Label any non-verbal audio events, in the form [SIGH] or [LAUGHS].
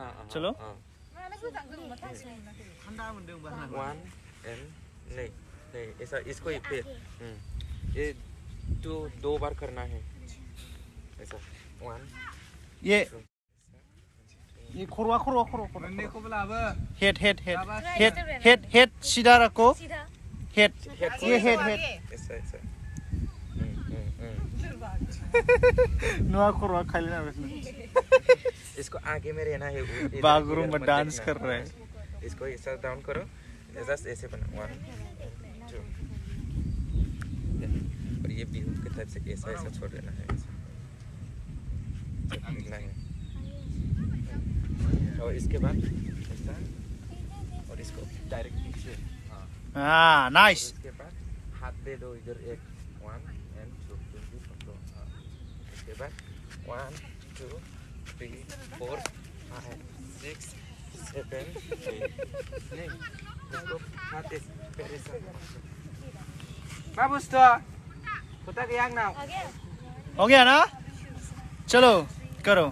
हाँ, हाँ, चलो। हाँ। ठंडा मोनदों बा वन एंड नहीं नहीं ऐसा इसको हम्म, ये दो दो बार करना है। ऐसा वन ये ये खरवा खरवा खरवा खरवा। मोननैखौबो लाबो head head head head head head सीधा रखो। सीधा। हेड हेड ये हेड हेड ऐसा ऐसा। [LAUGHS] हम्म, हम्म, हम्म। [LAUGHS] नुआ खरवा खाली ना बस। इसको आगे में रहना है बागरूम में डांस कर रहा है। इसको ऐसा डाउन करो जस्ट ऐसे बना वन टू और ये बिहू के टाइप से ऐसा ऐसा छोड़ देना है। है। और इसके बाद ऐसा। और इसको डायरेक्ट पीछे हाँ नाइस इसके बाद हाथ दे दो इधर एक। वन एंड टू इसके बाद one two three four five six seven नहीं इसको हाथ इस गया हो गया ना? चलो करो।